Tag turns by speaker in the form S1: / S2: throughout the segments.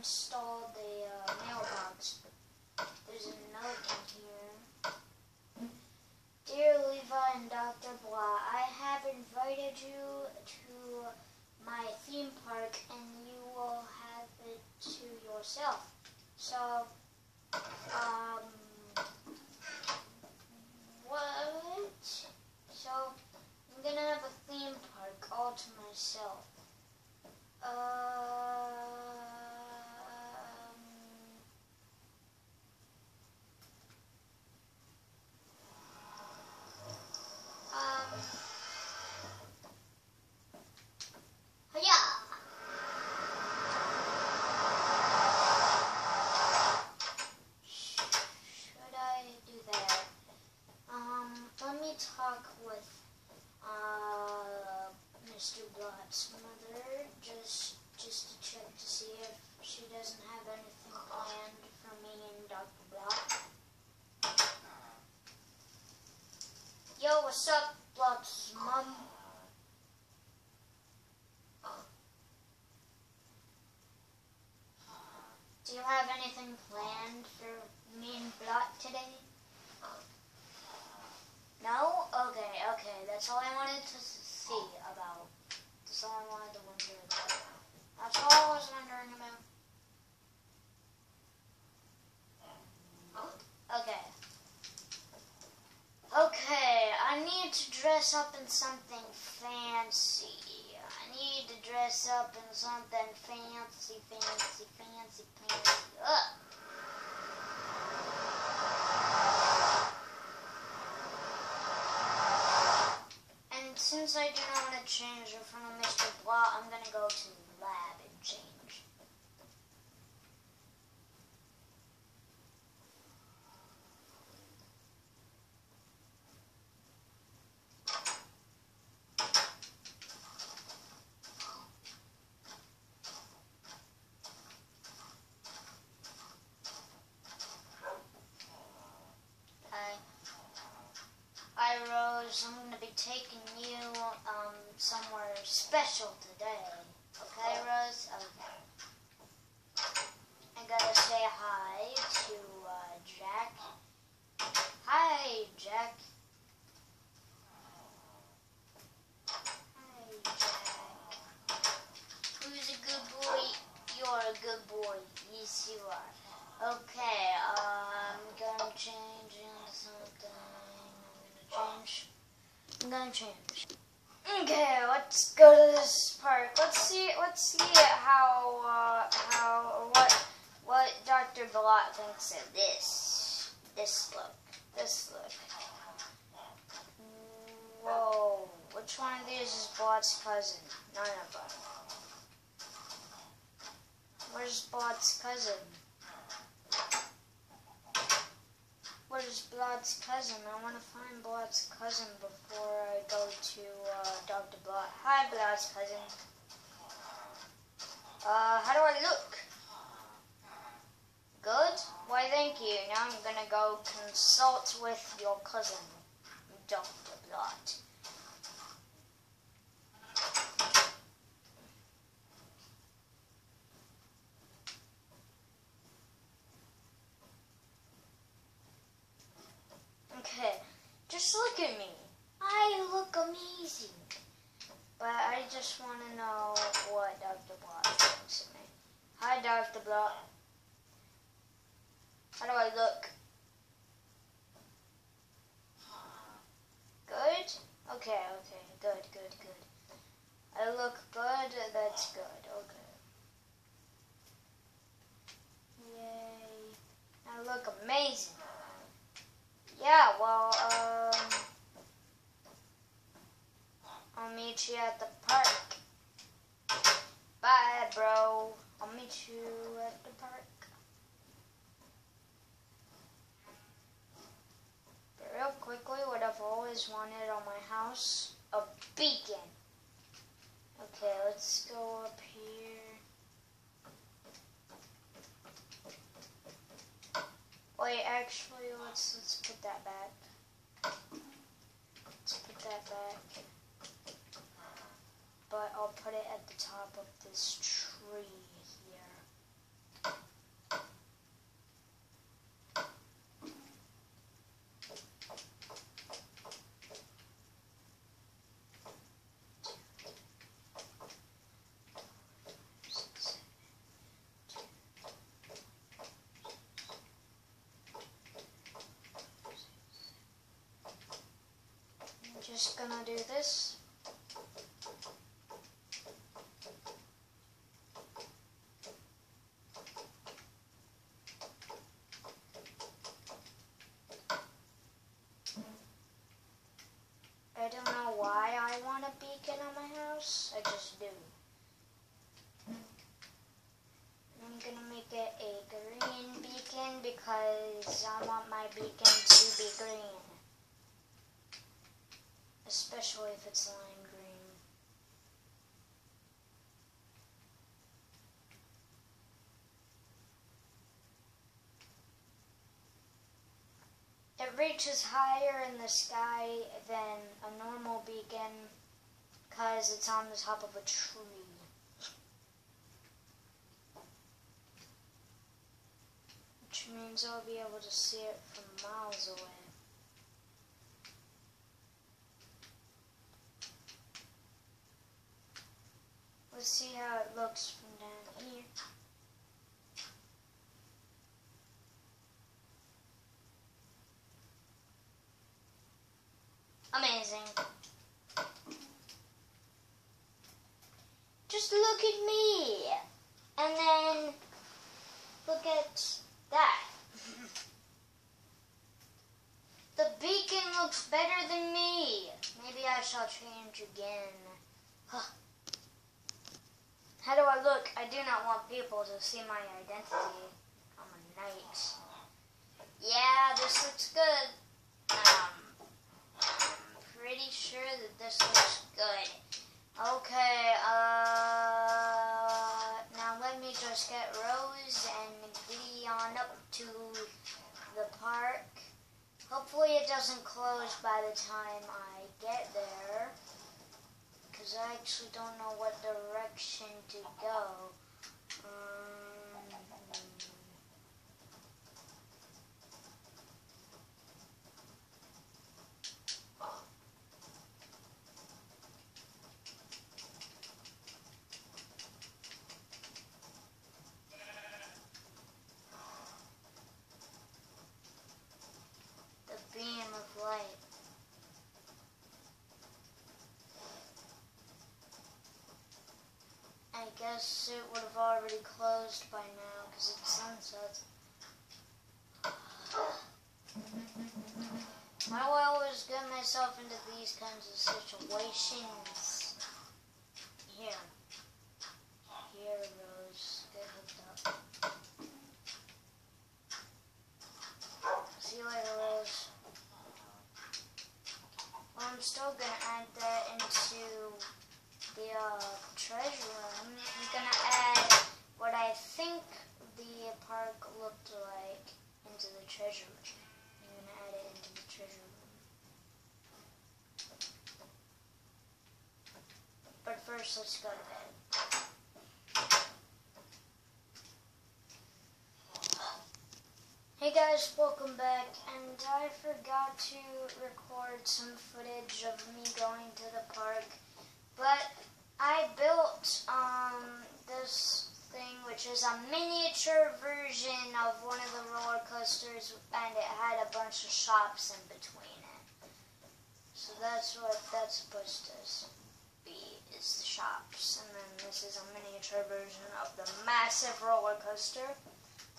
S1: installed the uh, mailbox. There's a note in here. Dear Levi and Dr. Blah, I have invited you to my theme park and you will have it to yourself. So, um, what? So, I'm gonna have a theme park all to myself. Um, um, yeah. Should I do that? Um, let me talk with uh, Mr. Blott's mother just just to check to see if she doesn't have anything planned for me and Dr. Blott. Yo, what's up, Blott's mom? Do you have anything planned for me and Blot today? No? Okay, okay. That's all I wanted to see about. That's all I wanted to wonder about. That's all I was wondering about. Okay. Okay, I need to dress up in something fancy. I need to dress up in something fancy, fancy, fancy, fancy. Ugh. And since I do not want to change in front of Mr. Blah, I'm going to go to the lab and change. Hi. Hi, Rose. I'm going to be taking you um, somewhere special today. Okay, Rose? Okay. I gotta say hi to uh, Jack. Hi, Jack. Hi, Jack. Who's a good boy? You're a good boy. Yes, you are. Okay, uh, I'm gonna change into something. I'm gonna change. I'm gonna change. Okay, let's go to this park. Let's see. Let's see how uh, how what what Dr. Balot thinks of this this look. This look. Whoa! Which one of these is Balot's cousin? None of them. Where's Blood's cousin? Where's Blood's cousin? I want to find Blood's cousin before I go to uh, Dr. Blood. Hi, Blood's cousin. Uh, how do I look? Good? Why, thank you. Now I'm gonna go consult with your cousin, Dr. Blood. Okay, just look at me. I look amazing. But I just want to know what Dr. Blot thinks of me. Hi, Dr. Blot. How do I look? Good? Okay, okay. Good, good, good. I look good. That's good. Okay. Yay. I look amazing. Yeah, well, um, I'll meet you at the park. Bye, bro. I'll meet you at the park. But real quickly, what I've always wanted on my house, a beacon. Okay, let's go up here. Wait, actually, let's let's put that back. put it at the top of this tree here. just gonna do this a beacon on my house. I just do. I'm gonna make it a green beacon because I want my beacon to be green. Especially if it's lime green. It reaches higher in the sky than a normal beacon because it's on the top of a tree. Which means I'll be able to see it from miles away. Let's see how it looks from down here. Amazing. Just look at me. And then look at that. the beacon looks better than me. Maybe I shall change again. Huh. How do I look? I do not want people to see my identity. I'm a knight. Yeah, this looks good. Um, I'm pretty sure that this looks good. Okay, uh, doesn't close by the time I get there. Because I actually don't know what direction to go. Um, the beam of light. I guess it would have already closed by now because it's sunset. Why do I always get myself into these kinds of situations? Here. Here, Rose. Get hooked up. See you later, Rose. Well, I'm still gonna add that into the uh, treasure room. I'm gonna add what I think the park looked like into the treasure room. I'm gonna add it into the treasure room. But first, let's go to bed. Hey guys, welcome back. And I forgot to record some footage of me going to the park. But I built um, this thing, which is a miniature version of one of the roller coasters, and it had a bunch of shops in between it. So that's what that's supposed to be, is the shops. And then this is a miniature version of the massive roller coaster.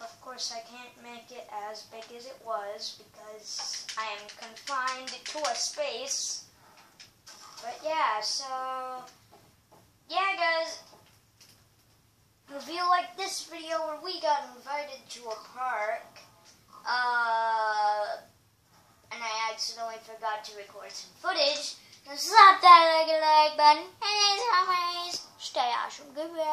S1: Of course, I can't make it as big as it was because I am confined to a space. But yeah, so yeah, guys. If you like this video where we got invited to a park, uh, and I accidentally forgot to record some footage, then slap that like a like button, and as always, stay awesome. Goodbye.